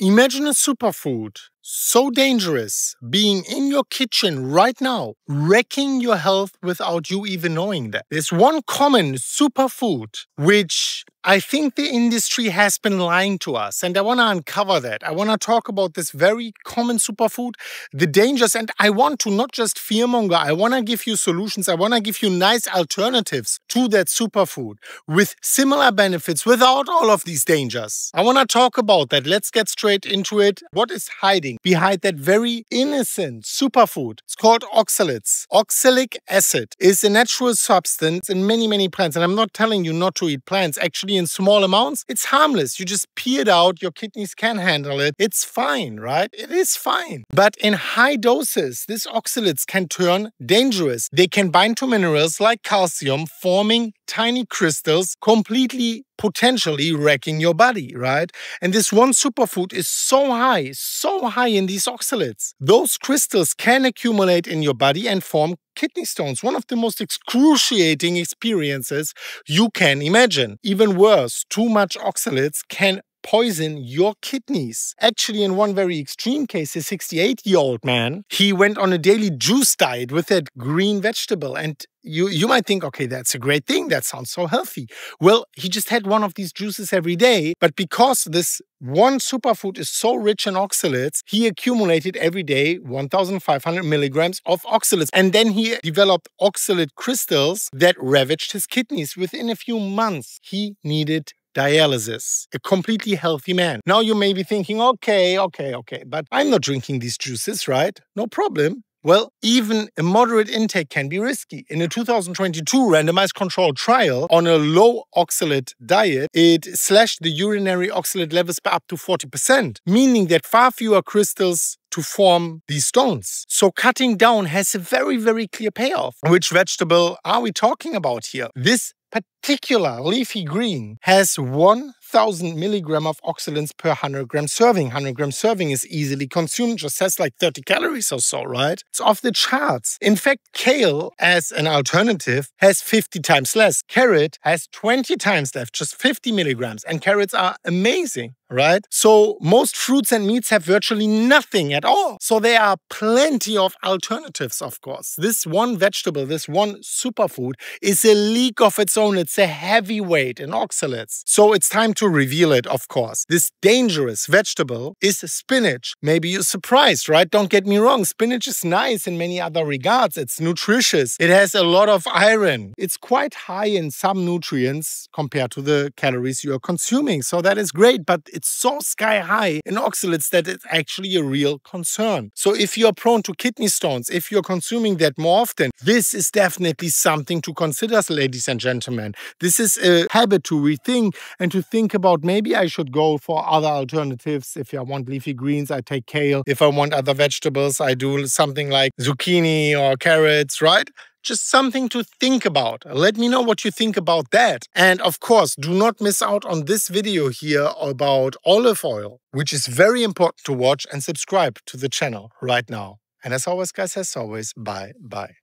Imagine a superfood so dangerous being in your kitchen right now, wrecking your health without you even knowing that. There's one common superfood which I think the industry has been lying to us, and I want to uncover that. I want to talk about this very common superfood, the dangers, and I want to not just fearmonger, I want to give you solutions, I want to give you nice alternatives to that superfood with similar benefits without all of these dangers. I want to talk about that. Let's get straight into it. What is hiding behind that very innocent superfood? It's called oxalates. Oxalic acid is a natural substance in many, many plants, and I'm not telling you not to eat plants. Actually, in small amounts, it's harmless. You just pee it out, your kidneys can handle it. It's fine, right? It is fine. But in high doses, these oxalates can turn dangerous. They can bind to minerals like calcium, forming tiny crystals, completely potentially wrecking your body, right? And this one superfood is so high, so high in these oxalates. Those crystals can accumulate in your body and form kidney stones, one of the most excruciating experiences you can imagine. Even worse, too much oxalates can poison your kidneys. Actually, in one very extreme case, a 68 year old man, he went on a daily juice diet with that green vegetable. And you, you might think, okay, that's a great thing. That sounds so healthy. Well, he just had one of these juices every day. But because this one superfood is so rich in oxalates, he accumulated every day 1,500 milligrams of oxalates. And then he developed oxalate crystals that ravaged his kidneys. Within a few months, he needed dialysis, a completely healthy man. Now you may be thinking, okay, okay, okay, but I'm not drinking these juices, right? No problem. Well, even a moderate intake can be risky. In a 2022 randomized controlled trial on a low oxalate diet, it slashed the urinary oxalate levels by up to 40%, meaning that far fewer crystals to form these stones. So cutting down has a very, very clear payoff. Which vegetable are we talking about here? This particular leafy green has 1000 milligram of oxalates per 100 gram serving. 100 gram serving is easily consumed, just has like 30 calories or so, right? It's off the charts. In fact, kale as an alternative has 50 times less. Carrot has 20 times less, just 50 milligrams. And carrots are amazing right? So most fruits and meats have virtually nothing at all. So there are plenty of alternatives, of course. This one vegetable, this one superfood is a league of its own. It's a heavyweight in oxalates. So it's time to reveal it, of course. This dangerous vegetable is spinach. Maybe you're surprised, right? Don't get me wrong. Spinach is nice in many other regards. It's nutritious. It has a lot of iron. It's quite high in some nutrients compared to the calories you are consuming. So that is great, but it's so sky high in oxalates that it's actually a real concern. So if you're prone to kidney stones, if you're consuming that more often, this is definitely something to consider, ladies and gentlemen. This is a habit to rethink and to think about maybe I should go for other alternatives. If I want leafy greens, I take kale. If I want other vegetables, I do something like zucchini or carrots, right? Just something to think about. Let me know what you think about that. And of course, do not miss out on this video here about olive oil, which is very important to watch and subscribe to the channel right now. And as always, guys, as always, bye bye.